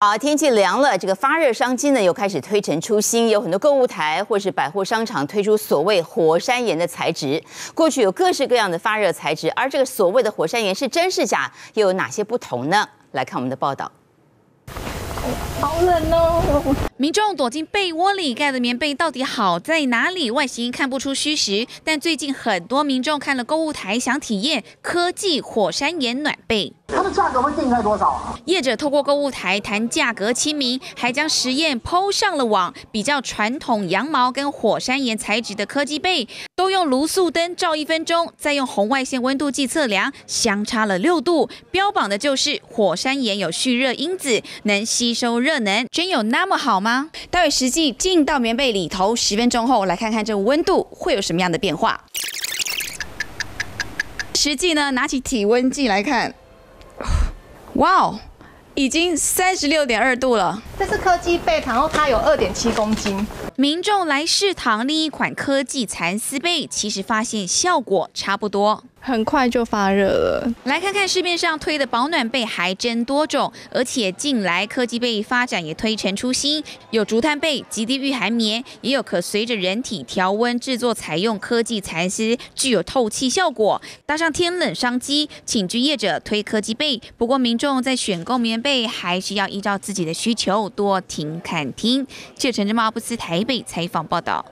好，天气凉了，这个发热商机呢又开始推陈出新，有很多购物台或是百货商场推出所谓火山岩的材质。过去有各式各样的发热材质，而这个所谓的火山岩是真是假，又有哪些不同呢？来看我们的报道。好冷哦！民众躲进被窝里盖的棉被到底好在哪里？外形看不出虚实，但最近很多民众看了购物台，想体验科技火山岩暖被。它的价格会定在多少啊？业者透过购物台谈价格亲民，还将实验抛上了网，比较传统羊毛跟火山岩材质的科技被，都用卤素灯照一分钟，再用红外线温度计测量，相差了六度。标榜的就是火山岩有蓄热因子，能吸收热能，真有那么好吗？待会实际进到棉被里头，十分钟后来看看这温度会有什么样的变化。实际呢，拿起体温计来看。哇哦，已经三十六点二度了。这是科技被，然后它有二点七公斤。民众来试躺另一款科技蚕丝被，其实发现效果差不多。很快就发热了。来看看市面上推的保暖被还真多种，而且近来科技被发展也推陈出新，有竹炭被、极地御寒棉，也有可随着人体调温制作，采用科技蚕丝，具有透气效果。搭上天冷商机，请居业者推科技被。不过民众在选购棉被，还是要依照自己的需求多听看听。记者陈志茂布斯台北采访报道。